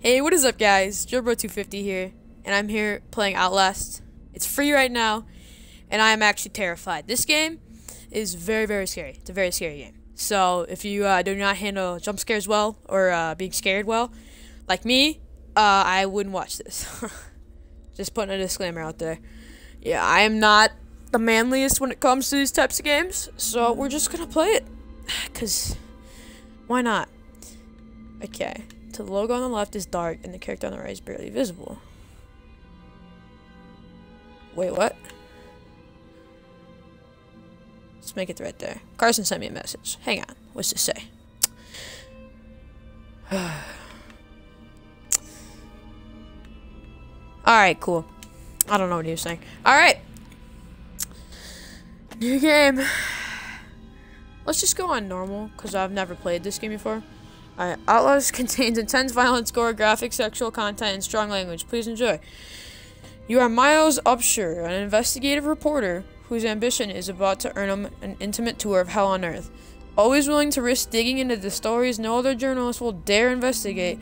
Hey, what is up, guys? Jobro250 here, and I'm here playing Outlast. It's free right now, and I am actually terrified. This game is very, very scary. It's a very scary game. So, if you uh, do not handle jump scares well, or uh, being scared well, like me, uh, I wouldn't watch this. Just putting a disclaimer out there. Yeah, I am not the manliest when it comes to these types of games, so we're just gonna play it. Because, why not? Okay. To the logo on the left is dark, and the character on the right is barely visible. Wait, what? Let's make it right there. Carson sent me a message. Hang on. What's this say? Alright, cool. I don't know what he was saying. Alright. New game. Let's just go on normal, because I've never played this game before. Alright, Outlaws contains intense violence, gore, graphic, sexual content, and strong language. Please enjoy. You are Miles Upshur, an investigative reporter whose ambition is about to earn him an intimate tour of hell on Earth. Always willing to risk digging into the stories no other journalist will dare investigate,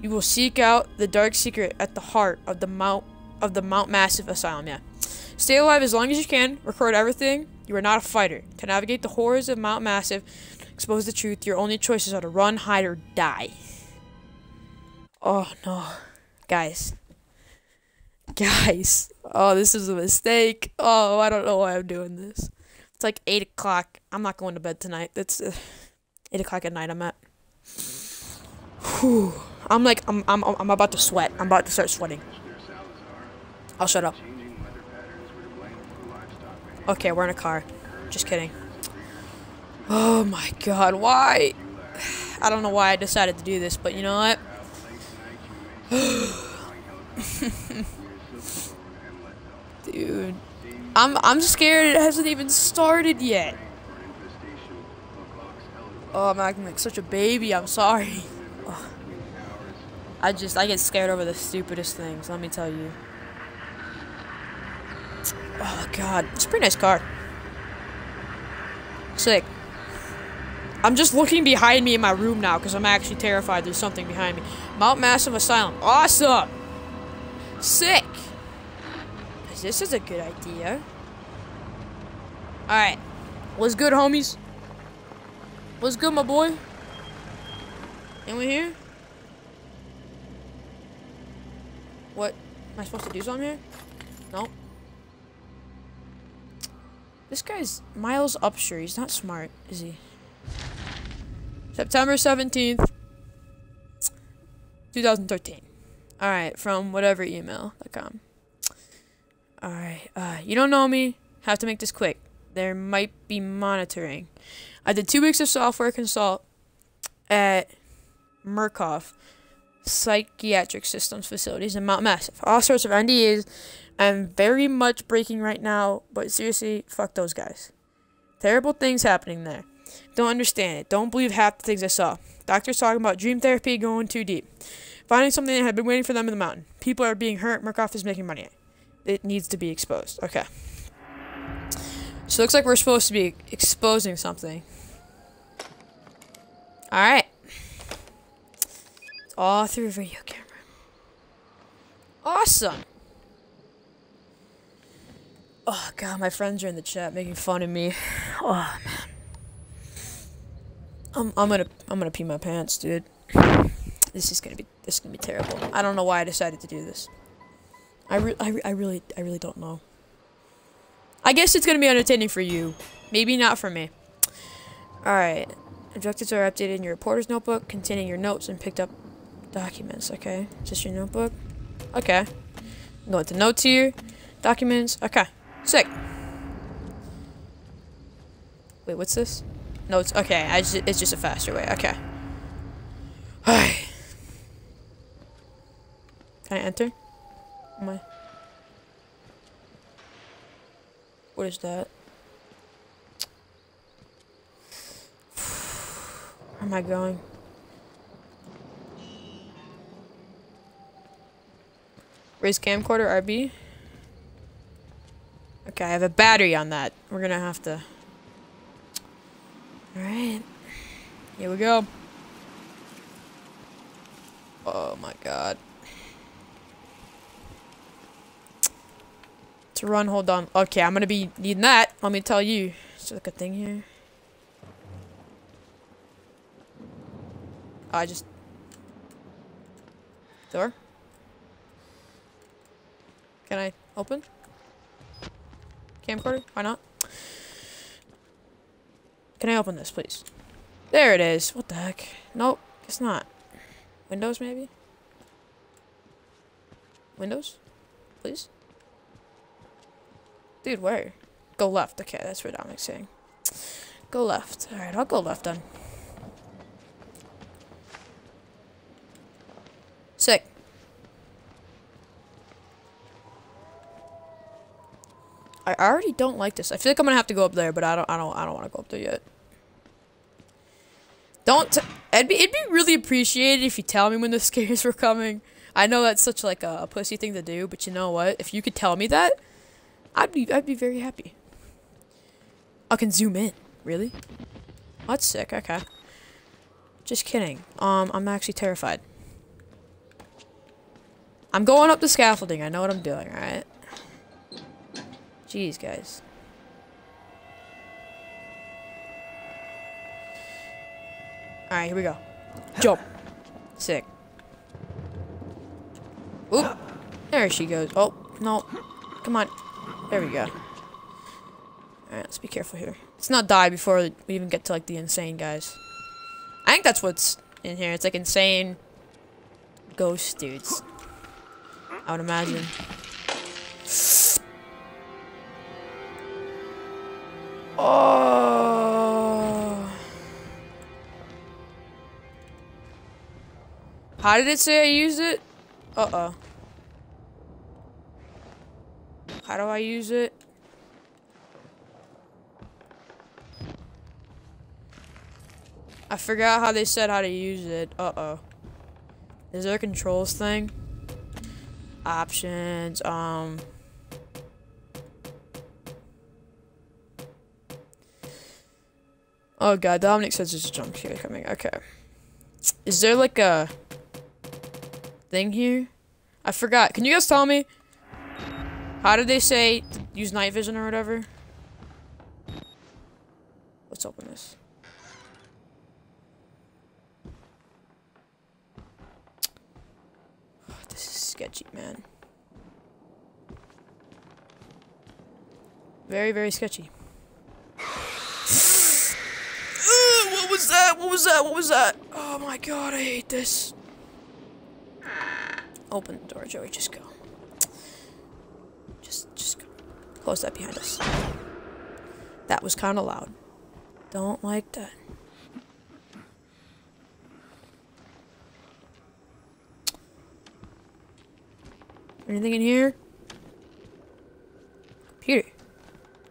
you will seek out the dark secret at the heart of the Mount of the Mount Massive Asylum. Yeah. Stay alive as long as you can. Record everything. You are not a fighter. To navigate the horrors of Mount Massive, expose the truth, your only choices are to run, hide, or die. Oh no. Guys. Guys. Oh, this is a mistake. Oh, I don't know why I'm doing this. It's like 8 o'clock. I'm not going to bed tonight. It's uh, 8 o'clock at night I'm at. Whew. I'm like, I'm, I'm, I'm about to sweat. I'm about to start sweating. I'll shut up. Okay, we're in a car. Just kidding. Oh my god, why? I don't know why I decided to do this, but you know what? Dude. I'm I'm scared it hasn't even started yet. Oh, I'm acting like such a baby. I'm sorry. I just I get scared over the stupidest things, let me tell you. Oh god, it's a pretty nice car. Sick. I'm just looking behind me in my room now because I'm actually terrified there's something behind me. Mount Massive Asylum. Awesome! Sick! This is a good idea. Alright. What's good, homies? What's good, my boy? Anyone here? What? Am I supposed to do something here? Nope. This guy's Miles Upshur. He's not smart, is he? September 17th, 2013. Alright, from whatever email.com. Alright, uh, you don't know me. Have to make this quick. There might be monitoring. I did two weeks of software consult at Murkoff Psychiatric Systems Facilities in Mount Massive. All sorts of NDAs. I'm very much breaking right now, but seriously, fuck those guys. Terrible things happening there. Don't understand it. Don't believe half the things I saw. Doctors talking about dream therapy going too deep. Finding something that had been waiting for them in the mountain. People are being hurt. Murkoff is making money it needs to be exposed. Okay. So it looks like we're supposed to be exposing something. Alright. It's all through video camera. Awesome. Oh god, my friends are in the chat making fun of me. Oh man. I'm I'm gonna I'm gonna pee my pants, dude. This is gonna be this is gonna be terrible. I don't know why I decided to do this. I, re I, re I really, I really don't know. I guess it's gonna be entertaining for you. Maybe not for me. Alright. Objectives are updated in your reporter's notebook containing your notes and picked up documents, okay? Just your notebook? Okay. Go into notes here. Documents. Okay. Sick. Wait, what's this? Notes. Okay, I just, it's just a faster way. Okay. Alright. Can I enter? my... What is that? Where am I going? Raise camcorder RB. Okay, I have a battery on that. We're gonna have to... Alright. Here we go. Oh my god. To run, hold on. Okay, I'm gonna be needing that. Let me tell you. Is there like a thing here? I just... Door? Can I open? Camcorder? Why not? Can I open this, please? There it is. What the heck? Nope, it's not. Windows, maybe? Windows? Please? Dude, where? Go left. Okay, that's what Dominic's saying. Go left. Alright, I'll go left then. Sick. I already don't like this. I feel like I'm gonna have to go up there, but I don't. I don't. I don't want to go up there yet. Don't. It'd be. It'd be really appreciated if you tell me when the scares were coming. I know that's such like a, pussy thing to do, but you know what? If you could tell me that, I'd be. I'd be very happy. I can zoom in. Really? That's sick. Okay. Just kidding. Um, I'm actually terrified. I'm going up the scaffolding. I know what I'm doing. All right. Jeez, guys. Alright, here we go. Jump. Sick. Oop. There she goes. Oh, no. Come on. There we go. Alright, let's be careful here. Let's not die before we even get to, like, the insane guys. I think that's what's in here. It's, like, insane ghost dudes. I would imagine. How did it say I used it? Uh-oh. How do I use it? I forgot how they said how to use it. Uh-oh. Is there a controls thing? Options, um... Oh god, Dominic says there's a jump scare coming. Okay. Is there like a thing here? I forgot. Can you guys tell me? How did they say use night vision or whatever? Let's open this. This is sketchy, man. Very, very sketchy. what was that? What was that? What was that? Oh my god, I hate this. Open the door, Joey. Just go. Just, just go. Close that behind us. That was kind of loud. Don't like that. Anything in here? Computer.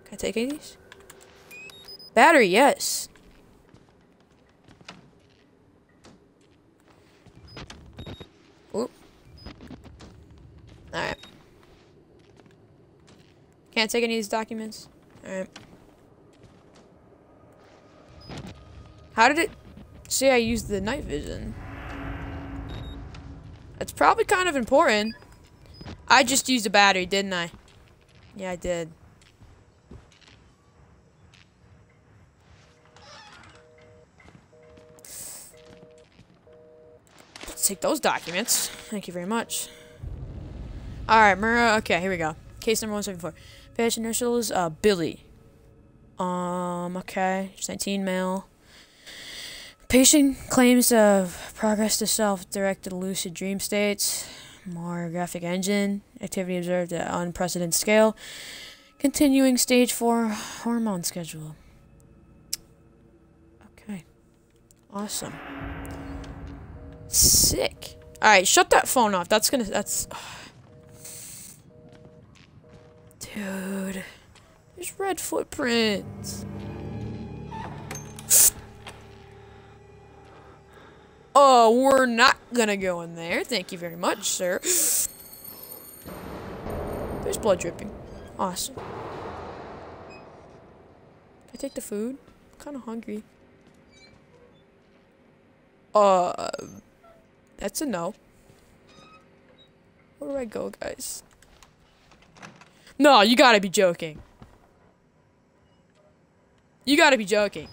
Can I take any of these? Battery, yes. Oop. Alright. Can't take any of these documents. Alright. How did it say I used the night vision? That's probably kind of important. I just used a battery, didn't I? Yeah, I did. Let's take those documents. Thank you very much. Alright, Mura. Okay, here we go. Case number 174. Patient initials, uh, Billy. Um, okay. 19 male. Patient claims of progress to self-directed lucid dream states. Morphogenic engine. Activity observed at unprecedented scale. Continuing stage 4 hormone schedule. Okay. Awesome. Sick. Alright, shut that phone off. That's gonna... That's... Dude. There's red footprints. Oh, we're not gonna go in there. Thank you very much, sir. There's blood dripping. Awesome. Can I take the food? I'm kind of hungry. Uh, That's a no. Where do I go, guys? No, you gotta be joking. You gotta be joking.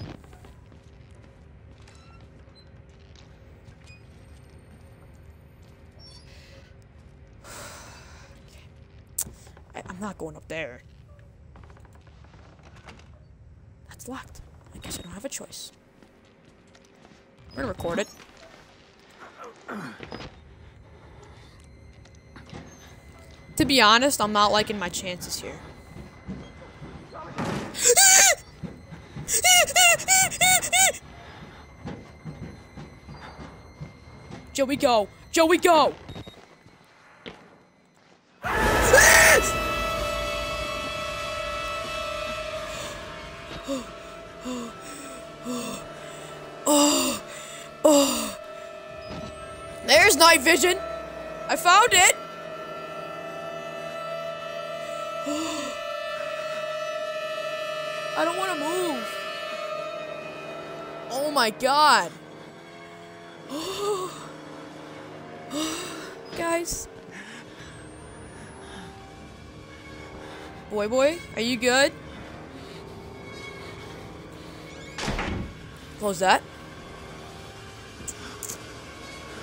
I, I'm not going up there. That's locked. I guess I don't have a choice. We're gonna record it. To be honest, I'm not liking my chances here. Joey, go! Joey, go! There's night vision! I found it! I don't want to move. Oh my god. Guys. Boy, boy, are you good? Close that.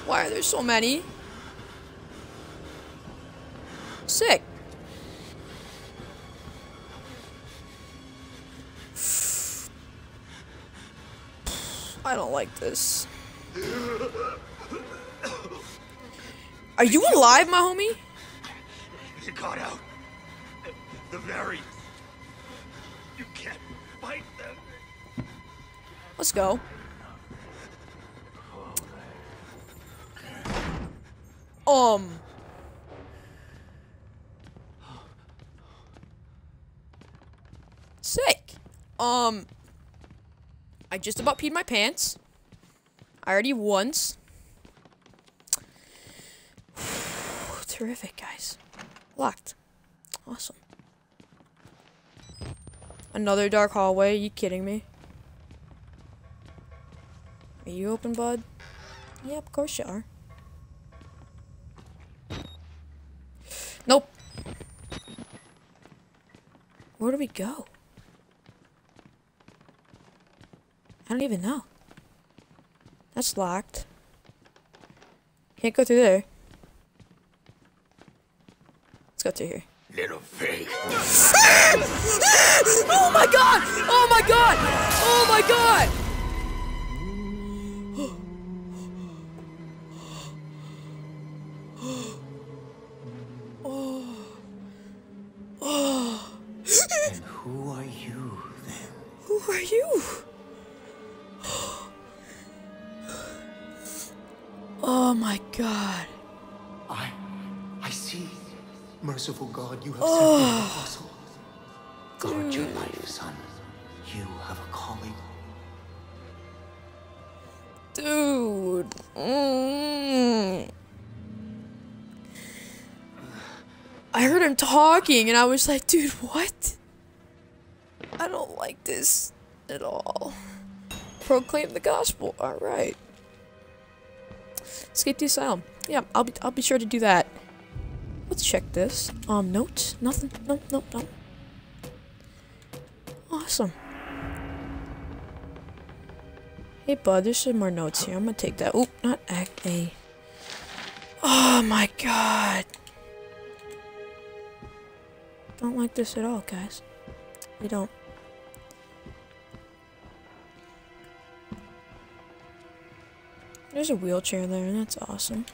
Why are there so many? Sick. I don't like this. Are you alive, my homie? You got out. The very. You can't fight them. Let's go. Um. Sick. Um. I just about peed my pants. I already once. Terrific, guys. Locked. Awesome. Another dark hallway. Are you kidding me? Are you open, bud? Yeah, of course you are. Nope. Where do we go? I don't even know. That's locked. Can't go through there. Let's go through here. Little pig. Oh my god! Oh my god! Oh my god! Talking and I was like, dude, what? I don't like this at all. Proclaim the gospel. Alright. Escape the asylum. Yeah, I'll be I'll be sure to do that. Let's check this. Um, notes? Nothing. No, no, no. Awesome. Hey, bud, there's some more notes here. I'm gonna take that. Oop, not Act A. Oh my god. Don't like this at all, guys. I don't. There's a wheelchair there, and that's awesome.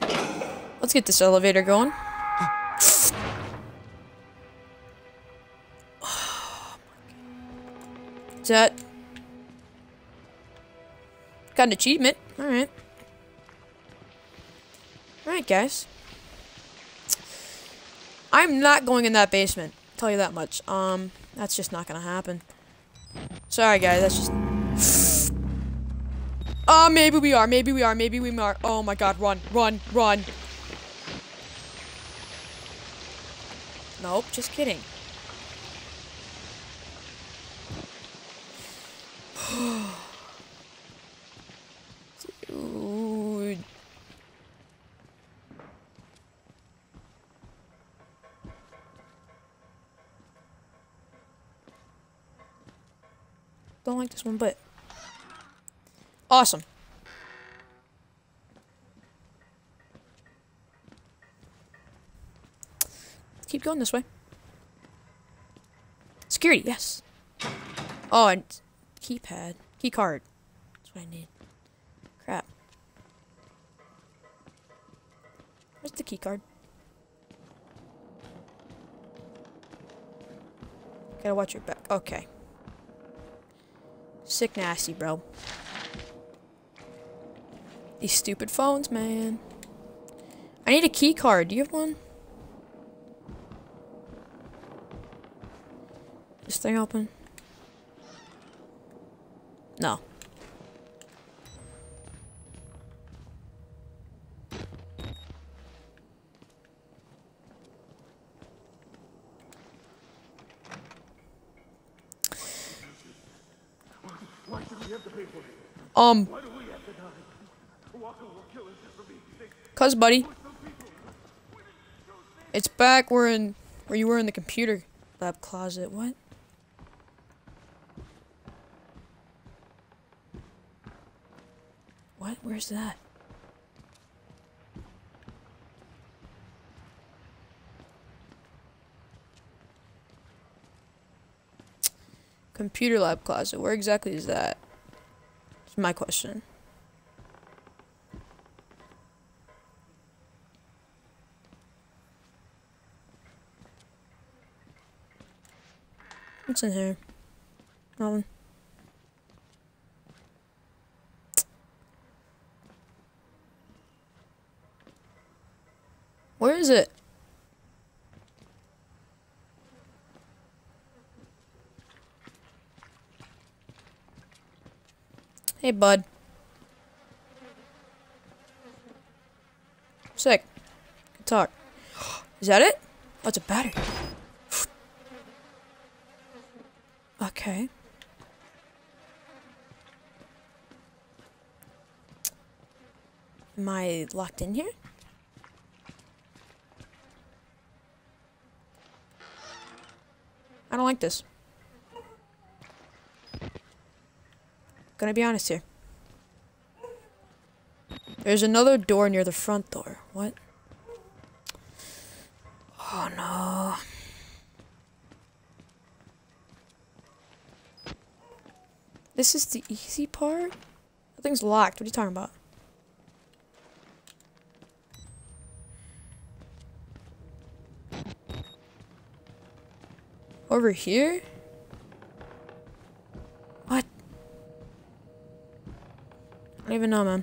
Let's get this elevator going. Oh, is that got an achievement? All right. All right, guys. I'm not going in that basement. Tell you that much. Um, that's just not gonna happen. Sorry, guys. That's just. Oh, maybe we are. Maybe we are. Maybe we are. Oh my God! Run! Run! Run! Nope. Just kidding. Don't like this one but... Awesome. Keep going this way. Security, yes. Oh, and keypad. Key card. That's what I need. Crap. Where's the key card? Gotta watch your back. Okay. Sick nasty, bro. These stupid phones, man. I need a key card. Do you have one? This thing open? No. Um. Cause, buddy. It's back where in where you were in the computer lab closet. What? What? Where's that? Computer lab closet. Where exactly is that? My question. What's in here? Nothing. Where is it? Hey, bud. Sick. Good talk. Is that it? Oh, it's a battery. Okay. Am I locked in here? I don't like this. Gonna be honest here. There's another door near the front door. What? Oh no. This is the easy part? That thing's locked. What are you talking about? Over here? Don't even know, man.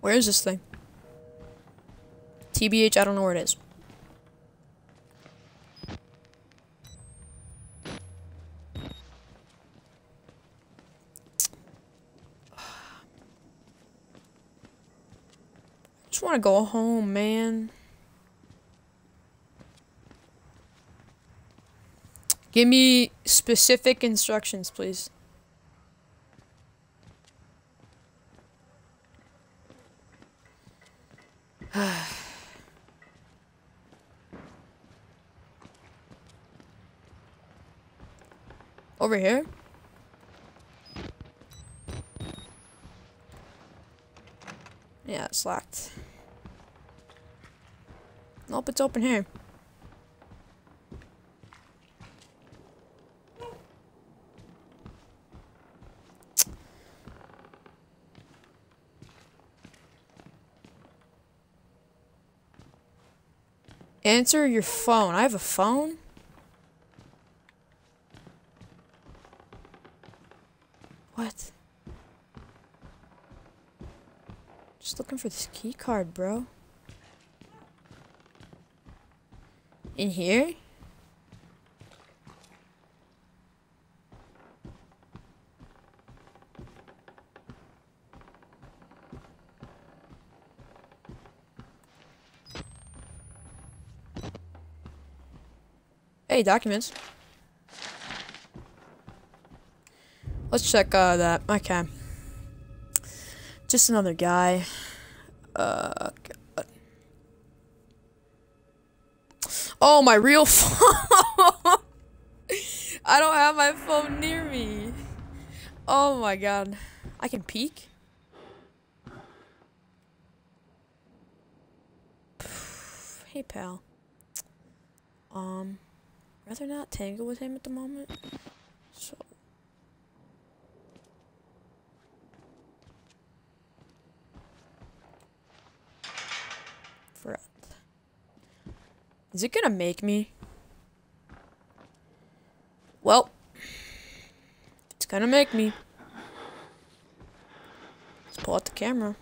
Where is this thing? TBH, I don't know where it is. just want to go home, man. Give me specific instructions, please. Over here? Yeah, it's locked. Nope, it's open here. Answer your phone. I have a phone? For this key card, bro. In here? Hey, documents. Let's check uh, that. Okay. Just another guy. Uh, God. Oh, my real phone. I don't have my phone near me. Oh my god. I can peek? Hey, pal. Um, rather not tangle with him at the moment. So. Fret. Is it gonna make me? Well, it's gonna make me. Let's pull out the camera.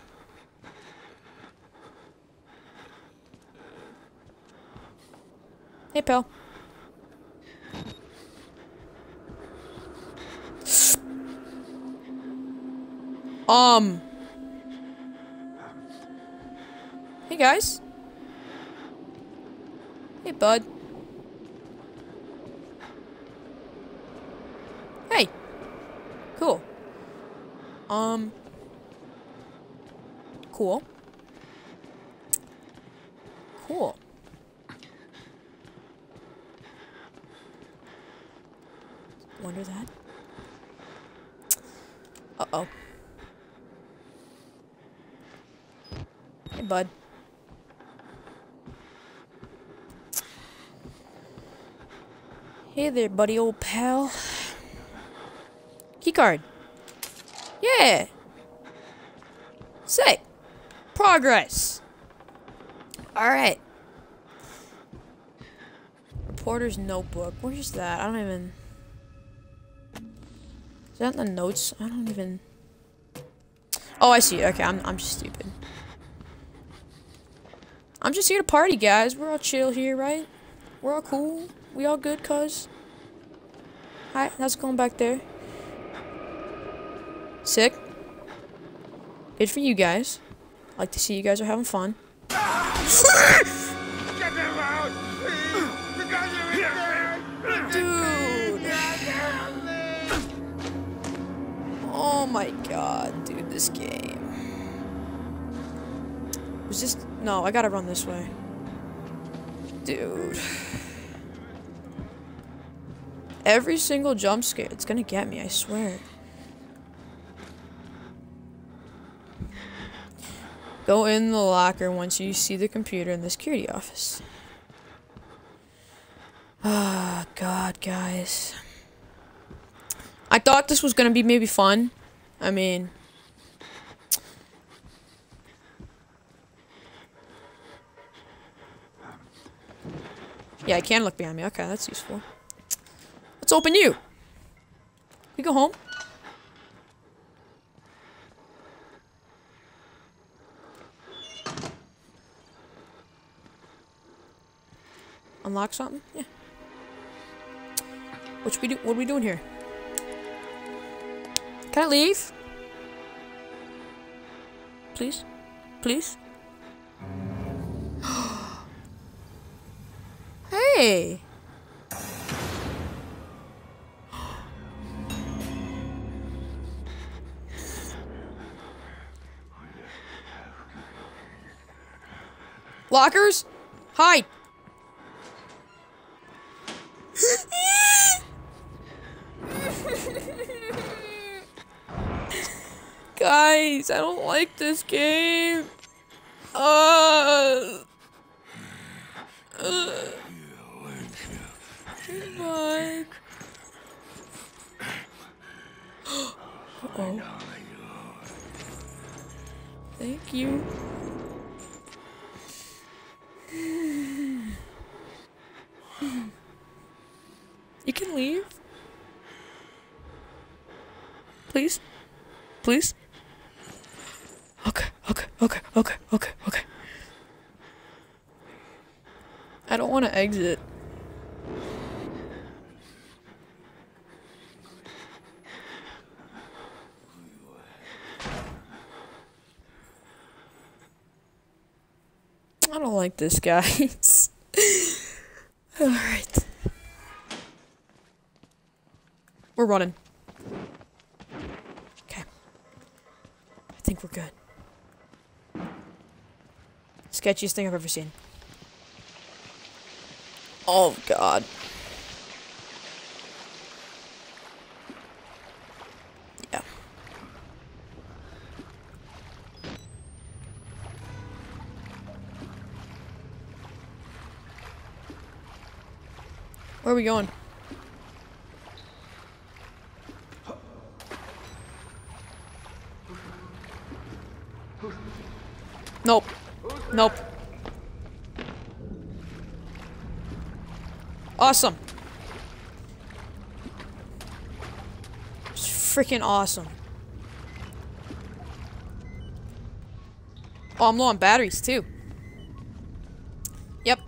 Hey, pal. Um. Hey, guys. Hey, bud. Hey. Cool. Um. Cool. Cool. Wonder that. Uh-oh. Hey, bud. Hey there, buddy, old pal. Keycard. Yeah. Sick. Progress. Alright. Reporter's notebook. Where's that? I don't even... Is that in the notes? I don't even... Oh, I see. Okay, I'm, I'm just stupid. I'm just here to party, guys. We're all chill here, right? We're all cool. We all good, cuz? How's it going back there? Sick. Good for you guys. Like to see you guys are having fun. Oh my god, dude, this game. Was this... No, I gotta run this way. Dude. Every single jump scare, it's gonna get me, I swear. Go in the locker once you see the computer in the security office. Ah, God, guys. I thought this was gonna be maybe fun. I mean... Yeah, I can look behind me. Okay, that's useful. Let's open you. We go home. Unlock something? Yeah. What we do? What are we doing here? Can I leave? Please? Please? hey! Lockers? Hide! Guys, I don't like this game. Uh. Uh. Oh. Thank. You can leave. Please? Please? Okay, okay, okay, okay, okay, okay. I don't want to exit. I don't like this, guys. Alright. We're running. sketchiest thing I've ever seen. Oh, God. Yeah. Where are we going? Nope. Awesome. Freaking awesome. Oh, I'm low on batteries too. Yep.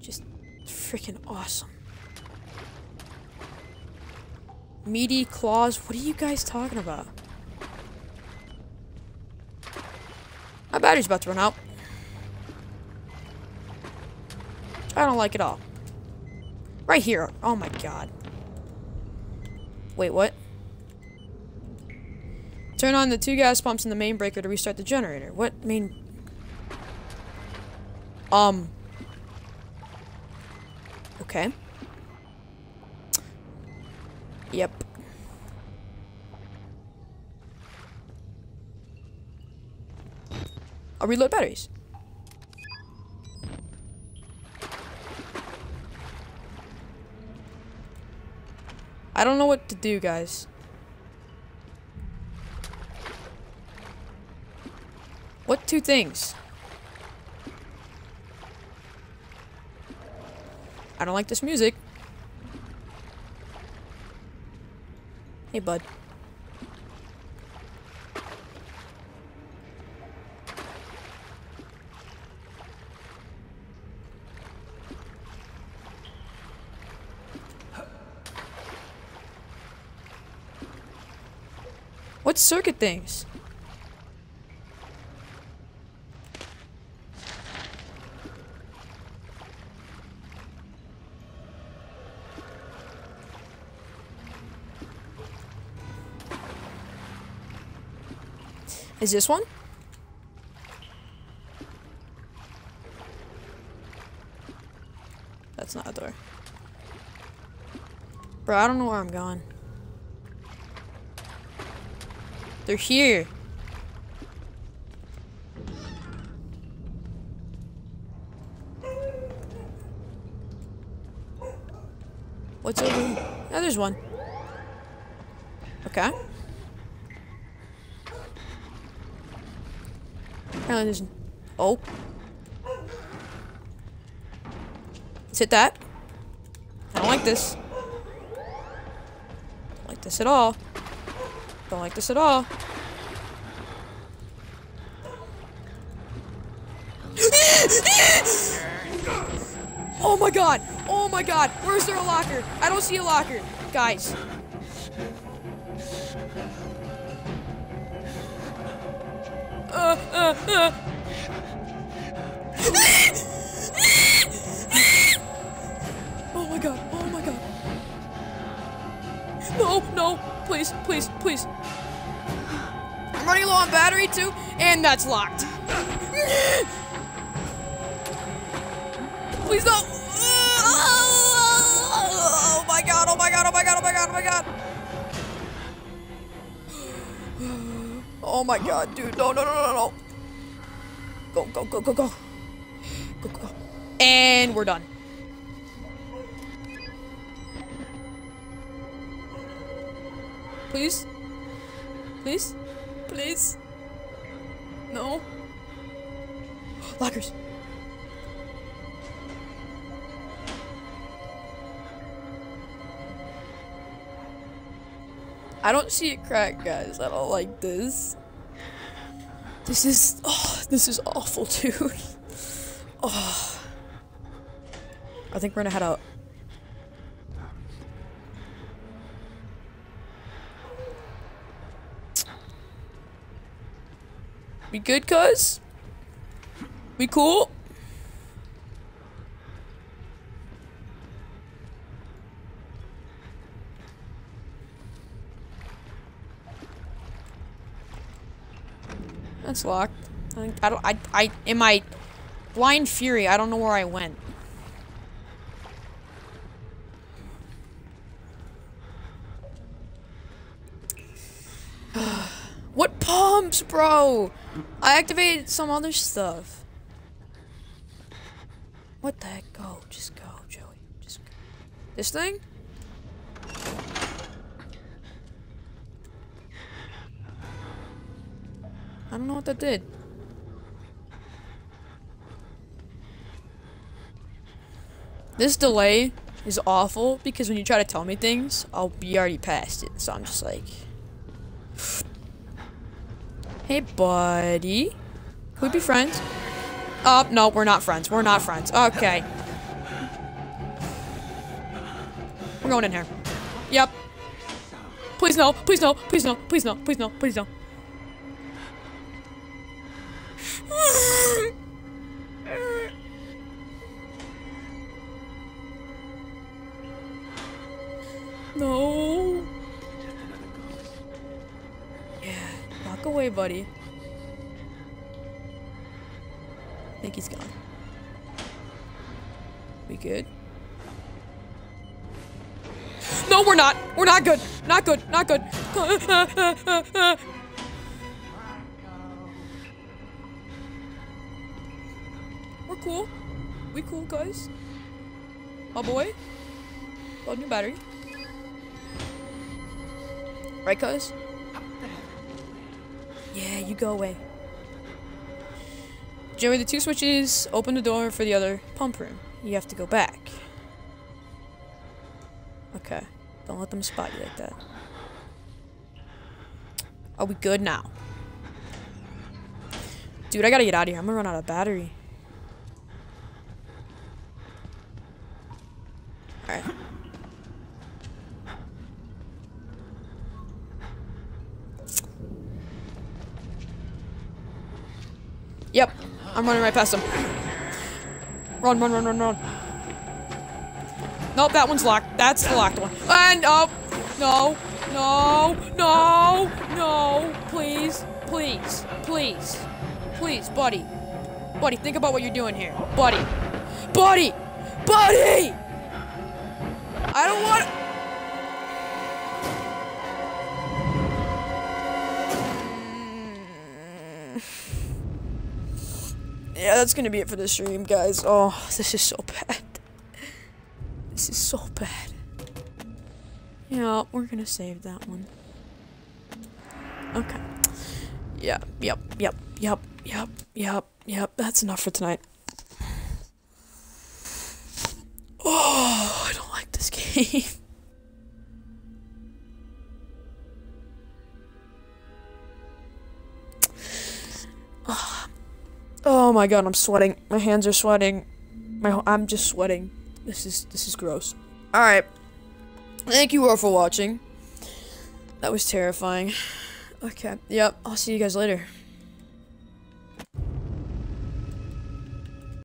Just freaking awesome. Meaty claws. What are you guys talking about? Battery's about to run out. I don't like it all. Right here. Oh my god. Wait, what? Turn on the two gas pumps in the main breaker to restart the generator. What main... Um... Okay. Yep. I'll reload batteries. I don't know what to do, guys. What two things? I don't like this music. Hey, bud. What circuit things? Is this one? That's not a door. Bro, I don't know where I'm going. They're here. What's over here? Oh, there's one. Okay. Apparently there's... Oh. Let's hit that. I don't like this. Don't like this at all. Don't like this at all. My god! Oh my god! Where's there a locker? I don't see a locker. Guys. Uh, uh, uh. oh my god, oh my god. No, no, please, please, please. I'm running low on battery too, and that's locked. Please no. My god, oh my god, oh my god, oh my god, oh my god. Dude. No, no, no, no, no. Go, go, go, go, go. Go, go. And we're done. Please? Please? Please? No? Lockers. I don't see it crack, guys. I don't like this. This is oh, this is awful, dude. Oh. I think we're gonna head out. We good, cuz? We cool? Locked. I, I don't. I. I. In my blind fury, I don't know where I went. what pumps, bro? I activated some other stuff. What the heck? Go. Just go, Joey. Just go. This thing? I don't know what that did. This delay is awful because when you try to tell me things, I'll be already past it. So I'm just like, hey, buddy. Could we be friends? Oh, no, we're not friends. We're not friends. Okay. We're going in here. Yep. Please no. Please no. Please no. Please no. Please no. Please no. Buddy. I think he's gone. We good? No, we're not. We're not good. Not good. Not good. we're cool. We cool, guys. My boy. Got new battery. Right, cuz? Yeah, you go away. Joey, the two switches open the door for the other pump room. You have to go back. Okay. Don't let them spot you like that. Are we good now? Dude, I gotta get out of here. I'm gonna run out of battery. Alright. Yep. I'm running right past him. Run, run, run, run, run. Nope, that one's locked. That's the locked one. And, oh, no, no, no, no, please, please, please, please, buddy. Buddy, think about what you're doing here. Buddy. Buddy! Buddy! I don't want... Yeah, that's gonna be it for the stream, guys. Oh, this is so bad. This is so bad. Yeah, we're gonna save that one. Okay. Yeah, yep, yep, yep, yep, yep, yep. That's enough for tonight. Oh, I don't like this game. Oh my god, I'm sweating. My hands are sweating. My I'm just sweating. This is this is gross. All right. Thank you all for watching. That was terrifying. Okay. Yep. I'll see you guys later.